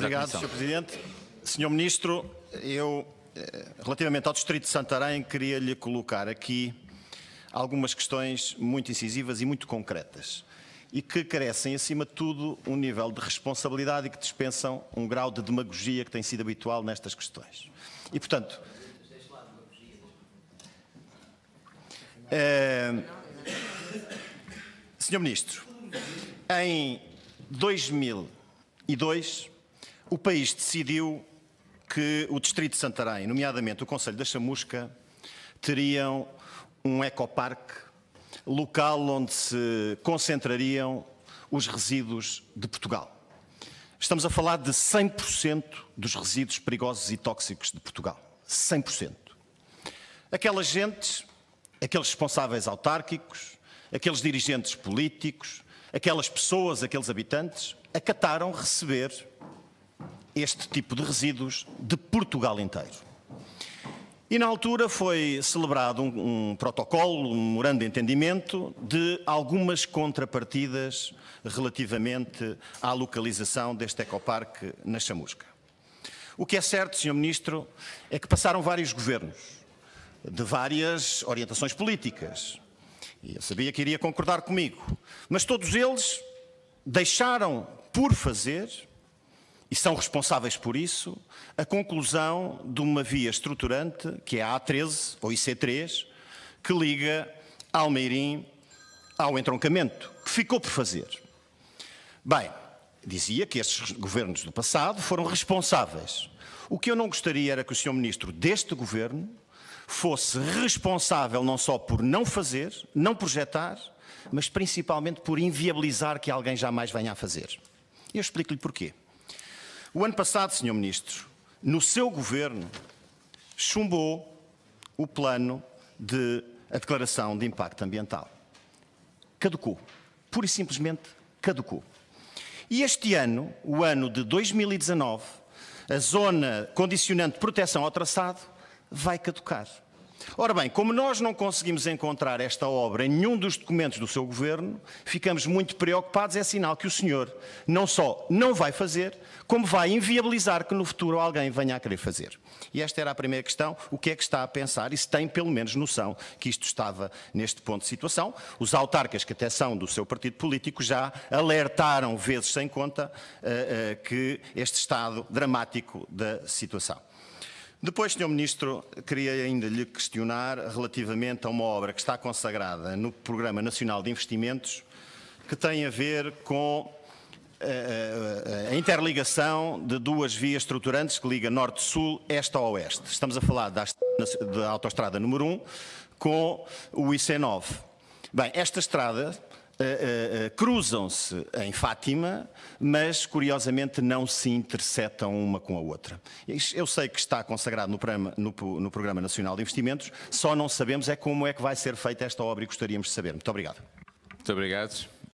Obrigado, Sr. Presidente. Sr. Ministro, eu, eh, relativamente ao Distrito de Santarém, queria lhe colocar aqui algumas questões muito incisivas e muito concretas e que carecem, acima de tudo, um nível de responsabilidade e que dispensam um grau de demagogia que tem sido habitual nestas questões. E, portanto, é, Sr. Ministro, em 2002, o país decidiu que o Distrito de Santarém, nomeadamente o Conselho da Chamusca, teriam um ecoparque local onde se concentrariam os resíduos de Portugal. Estamos a falar de 100% dos resíduos perigosos e tóxicos de Portugal. 100%. Aquelas gentes, aqueles responsáveis autárquicos, aqueles dirigentes políticos, aquelas pessoas, aqueles habitantes, acataram receber este tipo de resíduos de Portugal inteiro. E na altura foi celebrado um, um, protocolo, um memorando de entendimento de algumas contrapartidas relativamente à localização deste ecoparque na Chamusca. O que é certo, Sr. Ministro, é que passaram vários governos, de várias orientações políticas. E eu sabia que iria concordar comigo. Mas todos eles deixaram por fazer e são responsáveis por isso, a conclusão de uma via estruturante, que é a A13, ou IC3, que liga Almeirim ao entroncamento, que ficou por fazer. Bem, dizia que estes governos do passado foram responsáveis. O que eu não gostaria era que o Sr. Ministro deste governo fosse responsável não só por não fazer, não projetar, mas principalmente por inviabilizar que alguém jamais venha a fazer. Eu explico-lhe porquê. O ano passado, Sr. Ministro, no seu governo, chumbou o plano de a declaração de impacto ambiental. Caducou. Pura e simplesmente caducou. E este ano, o ano de 2019, a zona condicionante de proteção ao traçado vai caducar. Ora bem, como nós não conseguimos encontrar esta obra em nenhum dos documentos do seu governo, ficamos muito preocupados. É sinal que o senhor não só não vai fazer, como vai inviabilizar que no futuro alguém venha a querer fazer. E esta era a primeira questão: o que é que está a pensar? E se tem pelo menos noção que isto estava neste ponto de situação. Os autarcas, que até são do seu partido político, já alertaram vezes sem conta uh, uh, que este estado dramático da situação. Depois, Sr. Ministro, queria ainda lhe questionar relativamente a uma obra que está consagrada no Programa Nacional de Investimentos, que tem a ver com a, eh, eh, a interligação de duas vias estruturantes que ligam norte-sul, este a oeste. Estamos a falar da, da autoestrada número 1 com o IC9. Bem, esta estrada uh, cruzam-se em Fátima, mas curiosamente não se interceptam uma com a outra. Eu sei que está consagrado no programa, no, no programa, Nacional de Investimentos, só não sabemos é como é que vai ser feita esta obra e gostaríamos de saber. Muito obrigado. Muito obrigado.